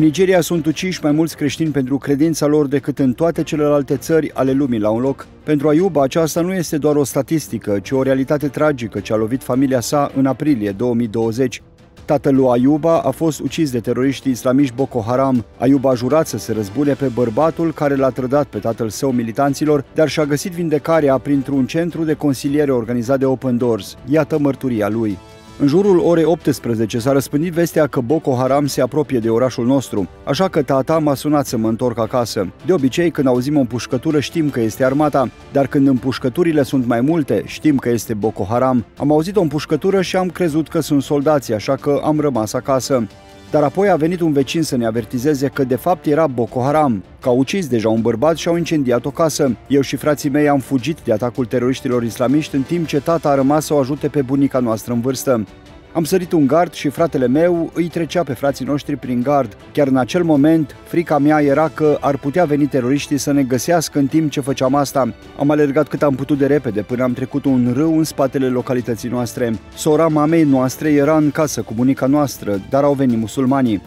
În Nigeria sunt uciși mai mulți creștini pentru credința lor decât în toate celelalte țări ale lumii la un loc. Pentru Ayuba, aceasta nu este doar o statistică, ci o realitate tragică ce a lovit familia sa în aprilie 2020. Tatăl lui Ayuba a fost ucis de teroriștii islamiști Boko Haram. Ayuba a jurat să se răzbune pe bărbatul care l-a trădat pe tatăl său militanților, dar și-a găsit vindecarea printr-un centru de consiliere organizat de Open Doors. Iată mărturia lui. În jurul orei 18 s-a răspândit vestea că Boko Haram se apropie de orașul nostru, așa că tata m-a sunat să mă întorc acasă. De obicei, când auzim o împușcătură, știm că este armata, dar când împușcăturile sunt mai multe, știm că este Boko Haram. Am auzit o împușcătură și am crezut că sunt soldați, așa că am rămas acasă. Dar apoi a venit un vecin să ne avertizeze că de fapt era Boko Haram, că au ucis deja un bărbat și au incendiat o casă. Eu și frații mei am fugit de atacul teroriștilor islamiști în timp ce tata a rămas să o ajute pe bunica noastră în vârstă. Am sărit un gard și fratele meu îi trecea pe frații noștri prin gard. Chiar în acel moment, frica mea era că ar putea veni teroriștii să ne găsească în timp ce făceam asta. Am alergat cât am putut de repede până am trecut un râu în spatele localității noastre. Sora mamei noastre era în casă cu bunica noastră, dar au venit musulmanii.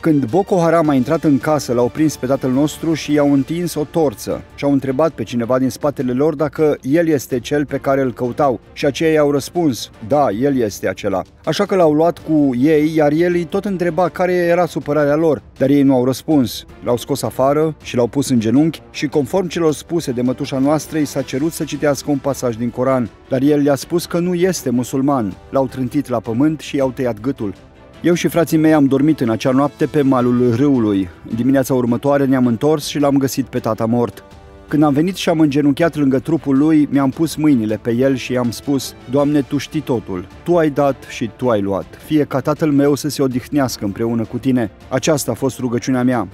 Când Boko Haram a intrat în casă, l-au prins pe tatăl nostru și i-au întins o torță și au întrebat pe cineva din spatele lor dacă el este cel pe care îl căutau și aceia i-au răspuns, da, el este acela. Așa că l-au luat cu ei, iar el îi tot întreba care era supărarea lor, dar ei nu au răspuns. L-au scos afară și l-au pus în genunchi și conform celor spuse de mătușa noastră, i s-a cerut să citească un pasaj din Coran, dar el le-a spus că nu este musulman. L-au trântit la pământ și i-au tăiat gâtul. Eu și frații mei am dormit în acea noapte pe malul râului. Dimineața următoare ne-am întors și l-am găsit pe tata mort. Când am venit și am îngenunchiat lângă trupul lui, mi-am pus mâinile pe el și i-am spus, Doamne, Tu știi totul, Tu ai dat și Tu ai luat, fie ca tatăl meu să se odihnească împreună cu Tine. Aceasta a fost rugăciunea mea.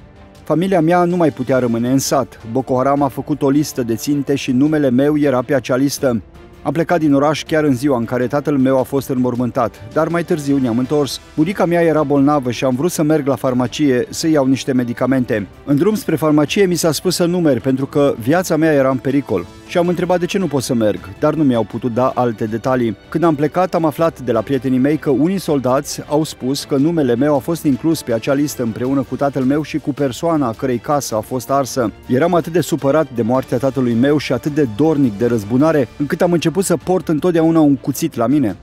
Familia mea nu mai putea rămâne în sat. Boko Haram a făcut o listă de ținte și numele meu era pe acea listă. Am plecat din oraș chiar în ziua în care tatăl meu a fost înmormântat, dar mai târziu ne-am întors. Bunica mea era bolnavă și am vrut să merg la farmacie să iau niște medicamente. În drum spre farmacie mi s-a spus să nu merg pentru că viața mea era în pericol și am întrebat de ce nu pot să merg, dar nu mi-au putut da alte detalii. Când am plecat, am aflat de la prietenii mei că unii soldați au spus că numele meu a fost inclus pe acea listă împreună cu tatăl meu și cu persoana a cărei casă a fost arsă. Eram atât de supărat de moartea tatălui meu și atât de dornic de răzbunare, încât am început să port întotdeauna un cuțit la mine.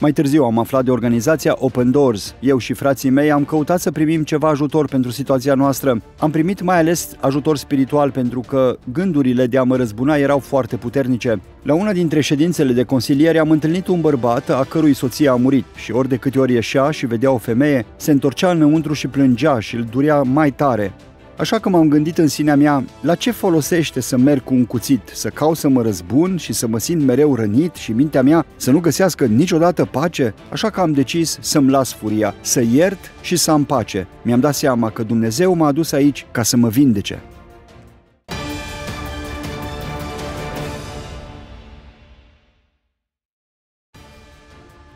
Mai târziu am aflat de organizația Open Doors. Eu și frații mei am căutat să primim ceva ajutor pentru situația noastră. Am primit mai ales ajutor spiritual pentru că gândurile de a mă răzbuna erau foarte puternice. La una dintre ședințele de consiliere am întâlnit un bărbat a cărui soție a murit și ori de câte ori ieșea și vedea o femeie, se întorcea înăuntru și plângea și îl durea mai tare. Așa că m-am gândit în sinea mea, la ce folosește să merg cu un cuțit, să caut să mă răzbun și să mă simt mereu rănit și mintea mea să nu găsească niciodată pace? Așa că am decis să-mi las furia, să iert și să am pace. Mi-am dat seama că Dumnezeu m-a adus aici ca să mă vindece.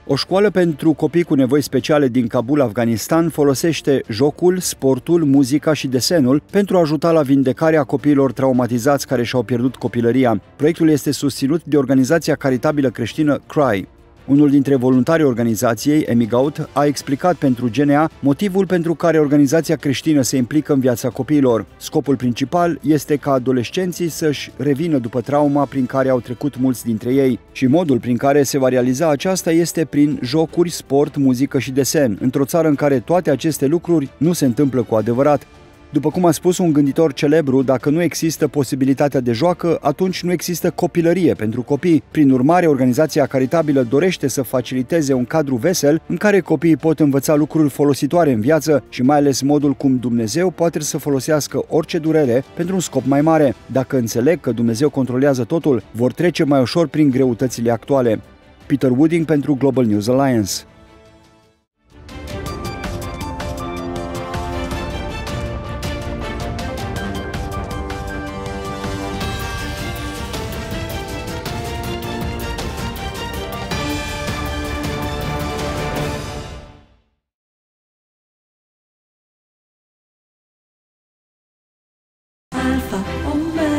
O școală pentru copii cu nevoi speciale din Kabul, Afganistan, folosește jocul, sportul, muzica și desenul pentru a ajuta la vindecarea copiilor traumatizați care și-au pierdut copilăria. Proiectul este susținut de organizația caritabilă creștină Cry. Unul dintre voluntarii organizației, Emigaut, a explicat pentru GNA motivul pentru care organizația creștină se implică în viața copiilor. Scopul principal este ca adolescenții să-și revină după trauma prin care au trecut mulți dintre ei și modul prin care se va realiza aceasta este prin jocuri, sport, muzică și desen, într-o țară în care toate aceste lucruri nu se întâmplă cu adevărat. După cum a spus un gânditor celebru, dacă nu există posibilitatea de joacă, atunci nu există copilărie pentru copii. Prin urmare, organizația caritabilă dorește să faciliteze un cadru vesel în care copiii pot învăța lucruri folositoare în viață și mai ales modul cum Dumnezeu poate să folosească orice durere pentru un scop mai mare. Dacă înțeleg că Dumnezeu controlează totul, vor trece mai ușor prin greutățile actuale. Peter Wooding pentru Global News Alliance Alpha Omega.